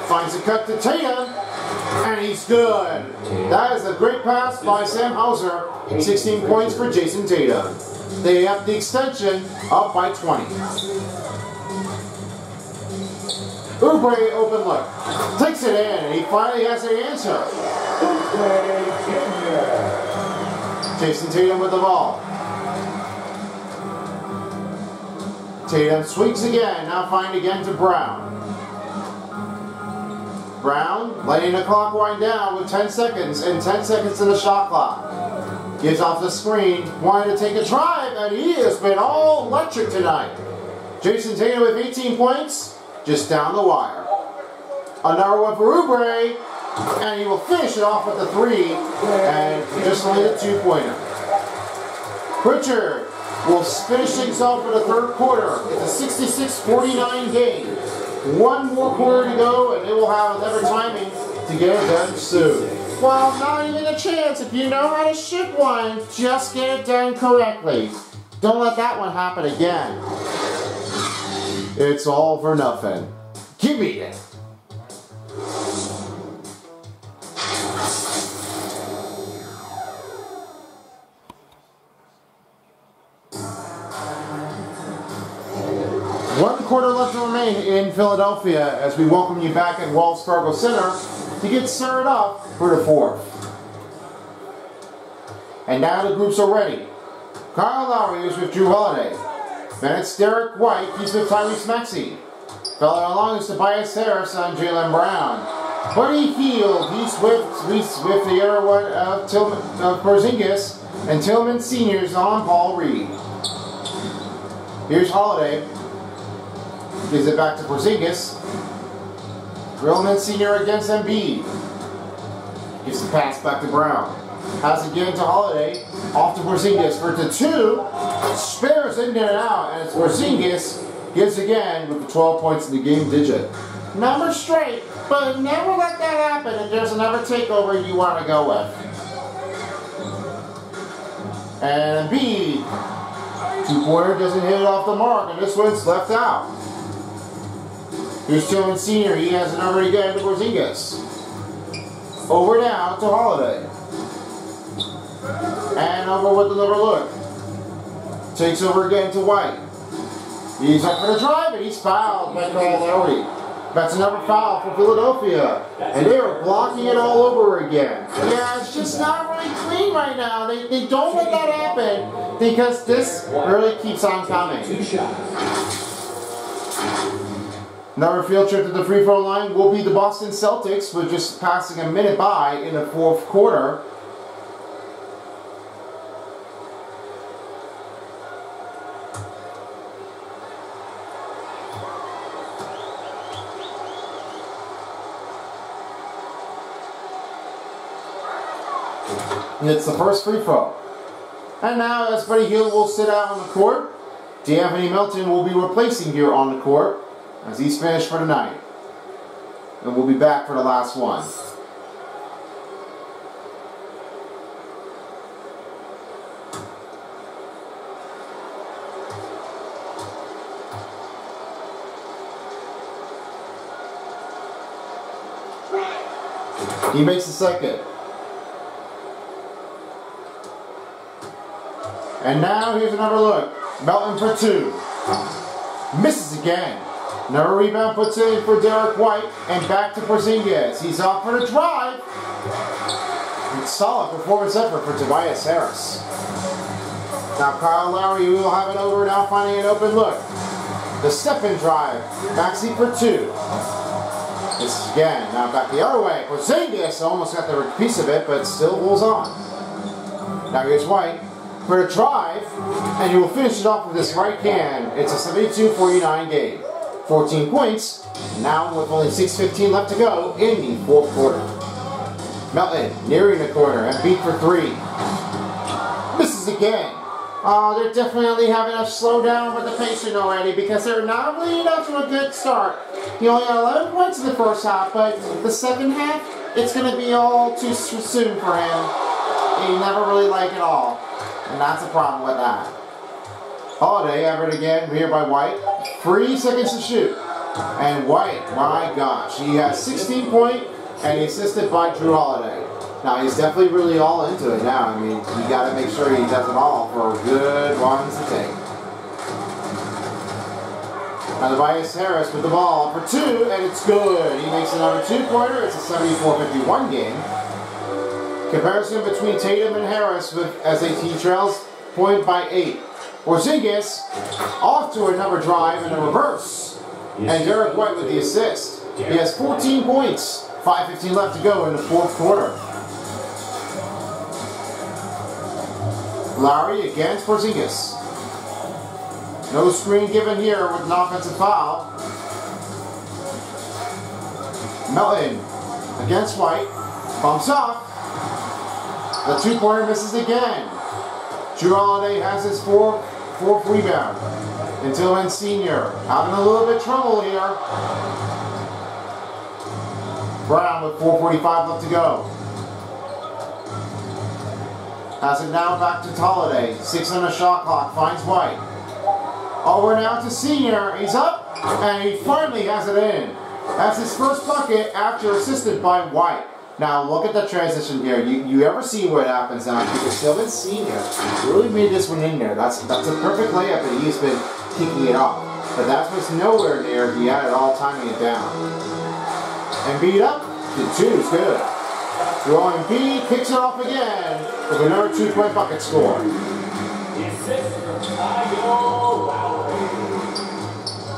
finds a cut to Tatum, and he's good. That is a great pass by Sam Hauser. 16 points for Jayson Tatum. They have the extension up by 20. Oubre open look. Takes it in, and he finally has the answer. Jayson Tatum with the ball. Tatum swings again, now find again to Brown. Brown letting the clock wind down with 10 seconds and 10 seconds to the shot clock. Gives off the screen, wanting to take a drive, and he has been all electric tonight. Jayson Tatum with 18 points, just down the wire. Another one for Oubre, and he will finish it off with the three, and just only the two-pointer. Pritchard will finish things off for the third quarter. It's a 66-49 game. One more quarter to go, and they will have another timing to get it done soon. Well, not even a chance. If you know how to ship one, just get it done correctly. Don't let that one happen again. It's all for nothing. Give me it. One quarter left to remain in Philadelphia as we welcome you back at Wells Fargo Center to get started up for the fourth. And now the groups are ready. Kyle Lowry is with Jrue Holiday. Then it's Derek White, he's with Tyrese Maxey. Following along is Tobias Harris on Jaylen Brown. Buddy Hield, he's with, he's with the other one of Tillman, of Porzingis. And Tillman Senior's on Paul Reed. Here's Holiday. Gives it back to Porzingis. Tillman Sr. against Embiid. Gives the pass back to Brown. Pass again to Holiday. Off to Porzingis for the two. Spares in there out. And it's Porzingis gives again with the 12 points in the game digit. Number straight, but never let that happen if there's another takeover you want to go with. And B, Two-pointer doesn't hit it off the mark, and this one's left out. Here's Tillman Sr. He has it already got to Porzingis. Over now to Holiday. And over with another look. Takes over again to White. He's up for the drive and he's fouled by Kyle Lowry. That's another foul for Philadelphia. And they are blocking it all over again. Yeah, it's just not really clean right now. They, they don't let that happen because this really keeps on coming. Another field trip to the free throw line will be the Boston Celtics with just passing a minute by in the fourth quarter. And it's the first free throw. And now as Buddy Hield will sit out on the court, De'Anthony Melton will be replacing here on the court as he's finished for tonight. And we'll be back for the last one. He makes the second. And now here's another look. Melton for two. Misses again. Another rebound puts in for Derek White and back to Porzingis. He's off for the drive. Solid performance effort for Tobias Harris. Now Kyle Lowry will have it over now finding an open look. The step and drive. Maxey for two. This is again. Now back the other way. Porzingis almost got the piece of it, but still holds on. Now here's White for the drive, and you will finish it off with this right hand. It's a 72-49 game. 14 points, now with only 6.15 left to go in the fourth quarter. Melton nearing the corner and beat for three. Misses again. Oh, they're definitely having to slow down with the patient already because they're not really enough to a good start. He only had 11 points in the first half, but the second half, it's going to be all too soon for him. He never really like it all. And that's a problem with that. Holiday, Everett again, here by White. Three seconds to shoot. And White, my gosh, he has 16 point and he's assisted by Jrue Holiday. Now he's definitely really all into it now. I mean, you got to make sure he does it all for good ones to take. Now Tobias Harris with the ball for two, and it's good. He makes another two-pointer. It's a 74-51 game. Comparison between Tatum and Harris with SAT trails point by eight. Porzingis off to another drive and a reverse. And Derek White with the assist. He has 14 points. 5.15 left to go in the fourth quarter. Lowry against Porzingis. No screen given here with an offensive foul. Melton against White. Bumps off. The two-pointer misses again. Jrue Holiday has his fourth, fourth rebound. Until then, senior having a little bit of trouble here. Brown with 4.45 left to go. Has it now back to Holiday. Six on the shot clock. Finds White. Over now to Senior. He's up. And he finally has it in. That's his first bucket after assisted by White. Now look at the transition here. You you ever see what happens now? People still been Sylvan Senior really made this one in there. That's that's a perfect layup and he's been kicking it off. But that was nowhere near. He had it all timing it down. And beat up. The two is good. Joel Embiid kicks it off again with another two-point bucket score.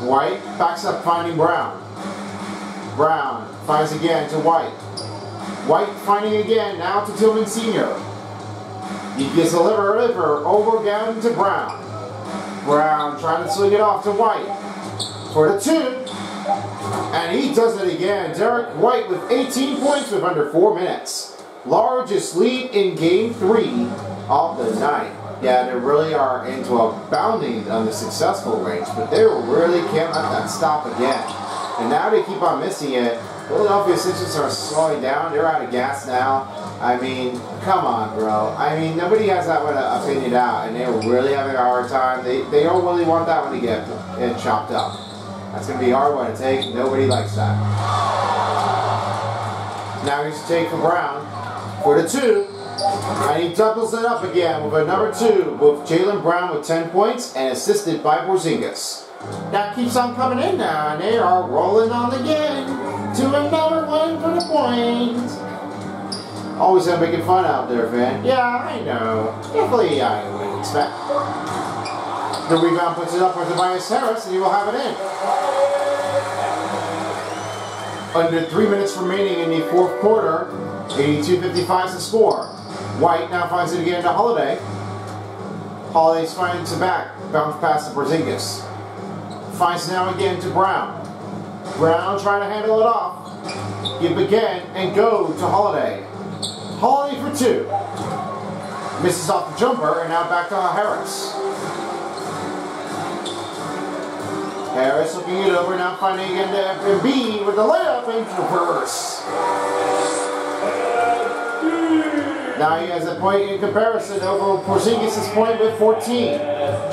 White backs up finding Brown. Brown finds again to White. White finding again, now to Tillman Sr. He gets a liver, liver over down to Brown. Brown trying to swing it off to White for the two. And he does it again. Derek White with 18 points with under four minutes. Largest lead in game three of the night. Yeah, they really are into a bounding on the successful range, but they really can't let that stop again. And now they keep on missing it. Philadelphia Sixers are slowing down. They're out of gas now. I mean, come on, bro. I mean, nobody has that one opinion out, and they're really having a hard time. They, they don't really want that one to get, get chopped up. That's going to be a hard one to take. Nobody likes that. Now he's for Brown for the two. And he doubles it up again with a number two with Jaylen Brown with 10 points and assisted by Porzingis. That keeps on coming in now, and they are rolling on again to another one for the point. Always have making fun out there, fan. Yeah, I know. Definitely I would expect. The rebound puts it up for Tobias Harris, and he will have it in. Under three minutes remaining in the fourth quarter, 82-55 is the score. White now finds it again to Holiday. Holiday's finds it back. Bounce pass to Porzingis. Finds now again to Brown. Brown trying to handle it off. Give again and go to Holiday. Holiday for two. Misses off the jumper and now back to Harris. Harris looking it over, now finding again to Embiid with the layup and reverse. Now he has a point in comparison over Porzingis' point with 14.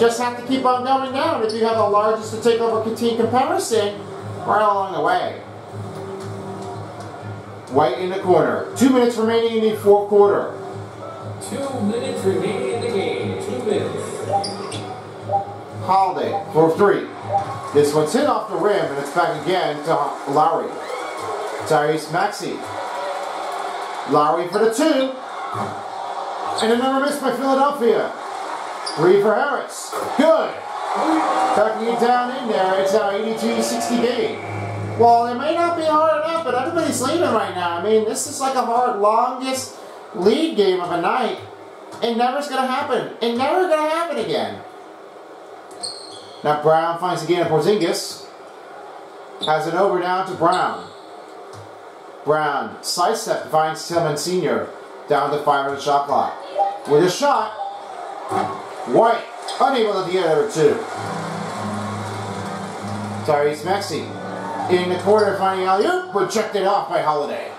Just have to keep on going down if you have the largest to take over team comparison right along the way. White in the corner. Two minutes remaining in the fourth quarter. Two minutes remaining in the game. Two minutes. Holiday for three. This one's hit off the rim and it's back again to Lowry. Tyrese Maxey. Lowry for the two. And another miss by Philadelphia. Three for Harris. Good. Tucking it down in there. It's now 82-60 game. Well, it may not be hard enough, but everybody's leaving right now. I mean, this is like a hard, longest lead game of a night. It never's going to happen. It never going to happen again. Now Brown finds again at Porzingis. Has it over now to Brown. Brown, sidestep, finds Tillman Sr. down to five on the shot clock. With a shot, White unable to get over two. Tyrese Maxey in the corner finding alley-oop, but checked it off by Holiday.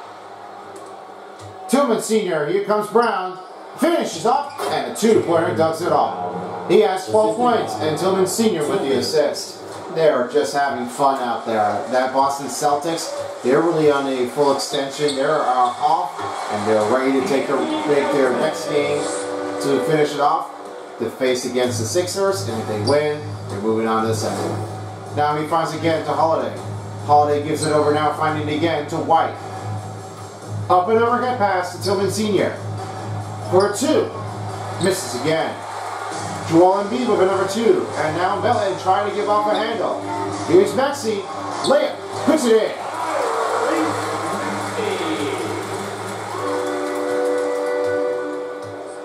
Tillman Sr., here comes Brown, finishes up, and a two-pointer ducks it off. He has 12 points, and Tillman Sr. with the assist. They're just having fun out there. That Boston Celtics, they're really on a full extension. They're off, and they're ready to take their, their next game to finish it off to face against the Sixers. And if they win, they're moving on to the second. Now he finds again to Holiday. Holiday gives it over now, finding it again to White. Up and over, overhead pass to Tillman Sr. For two. Misses again. Joel Embiid with a number two. And now Melton trying to give off a handle. Here's Maxey. Layup. Puts it in.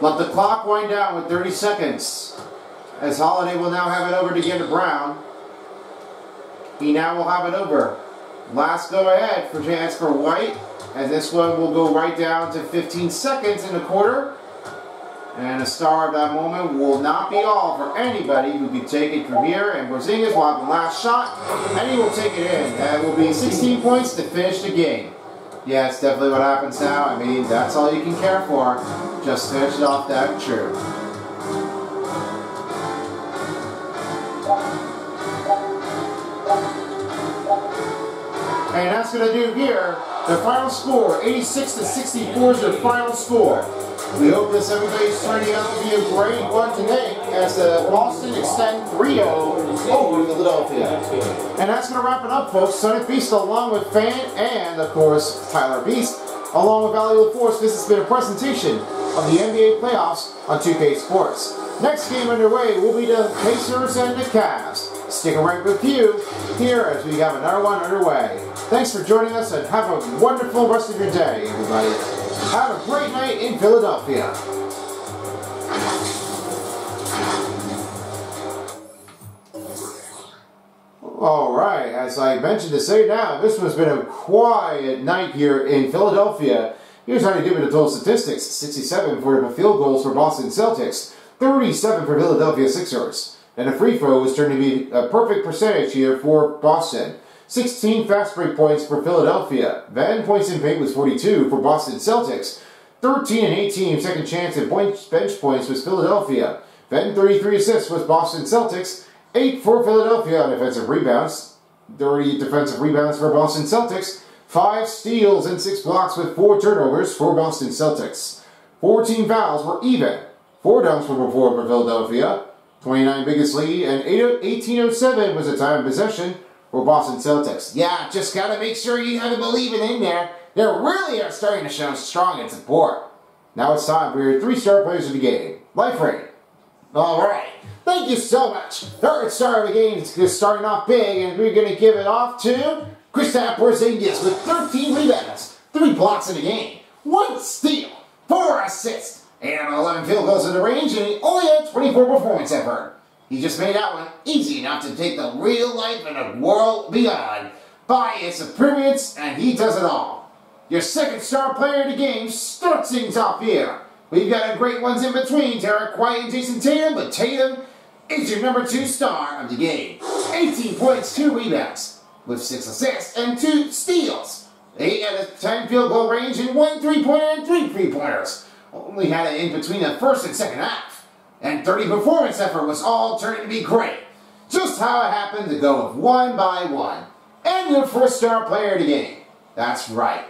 Let the clock wind down with 30 seconds. As Holiday will now have it over to get to Brown. He now will have it over. Last go ahead for chance for White. And this one will go right down to 15 seconds in the quarter. And the star of that moment will not be all for anybody who can take it from here. And Porzingis will have the last shot, and he will take it in. That will be 16 points to finish the game. Yeah, it's definitely what happens now. I mean, that's all you can care for. Just finish it off that true. And that's going to do here. The final score, 86 to 64 is the final score. We hope this everybody's turning out to be a great one today as the Boston extend 3-0 over Philadelphia. And that's going to wrap it up, folks. Son of Beast along with Fan and, of course, Tyler Beast along with Valley Force. This has been a presentation of the NBA playoffs on 2K Sports. Next game underway will be the Pacers and the Cavs. Stick around with you here as we have another one underway. Thanks for joining us and have a wonderful rest of your day, everybody. Have a great night in Philadelphia. All right, as I mentioned to say now, this has been a quiet night here in Philadelphia. Here's how to give it the total statistics. 67 for the field goals for Boston Celtics, 37 for Philadelphia Sixers. And the free throw was turned to be a perfect percentage here for Boston. 16 fast break points for Philadelphia. Then points in paint was 42 for Boston Celtics. 13 and 18 second chance and bench points was Philadelphia. Then 33 assists was Boston Celtics. 8 for Philadelphia on defensive rebounds. 30 defensive rebounds for Boston Celtics. 5 steals and 6 blocks with 4 turnovers for Boston Celtics. 14 fouls were even. 4 dunks were performed for Philadelphia. 29 biggest lead and 1807 was the time of possession for Boston Celtics. Yeah, just gotta make sure you have a believing in there. They really are starting to show strong in support. Now it's time for your three star players of the game. Life rate. Alright, thank you so much. Third star of the game is starting off big, and we're gonna give it off to Kristaps Porzingis with 13 rebounds, 3 blocks in the game, 1 steal, 4 assists, and 11 field goals in the range, and he only had 24 performance effort. He just made that one easy enough to take the real life and the world beyond by its appearance, and he does it all. Your second star player of the game starts things off here. We've got a great ones in between, Derek White and Jayson Tatum, but Tatum is your number two star of the game. 18 points, 2 rebounds, with 6 assists and 2 steals. 8 out of 10 field goal range and 1 three-pointer and 3 three-pointers only had it in between the first and second half. And 30 performance effort was all turning to be great. Just how it happened to go of one by one. And your first star player of the game. That's right.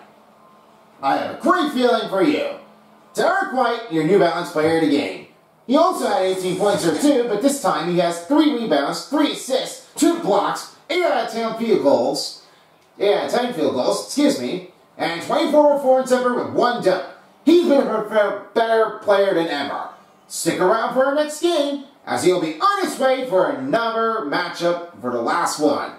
I have a great feeling for you. Derek White, your New Balance player of the game. He also had 18 points or two, but this time he has 3 rebounds, 3 assists, 2 blocks, 8 out of 10 field goals. Yeah, 10 field goals, excuse me. And 24 performance effort with 1 dunk. He's been a better player than ever. Stick around for our next game, as he'll be on his way for another matchup for the last one.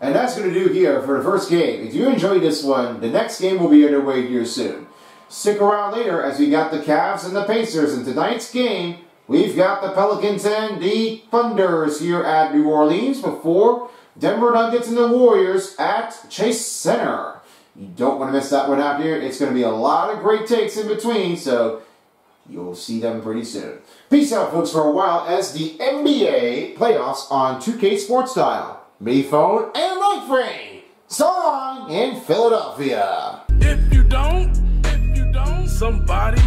And that's going to do here for the first game. If you enjoyed this one, the next game will be underway here soon. Stick around later as we got the Cavs and the Pacers. In tonight's game, we've got the Pelicans and the Thunders here at New Orleans before Denver Nuggets and the Warriors at Chase Center. You don't want to miss that one out here. It's going to be a lot of great takes in between, so you'll see them pretty soon. Peace out, folks, for a while as the NBA playoffs on 2K Sports Style. Me phone and my frame. So long in Philadelphia. If you don't, if you don't, somebody.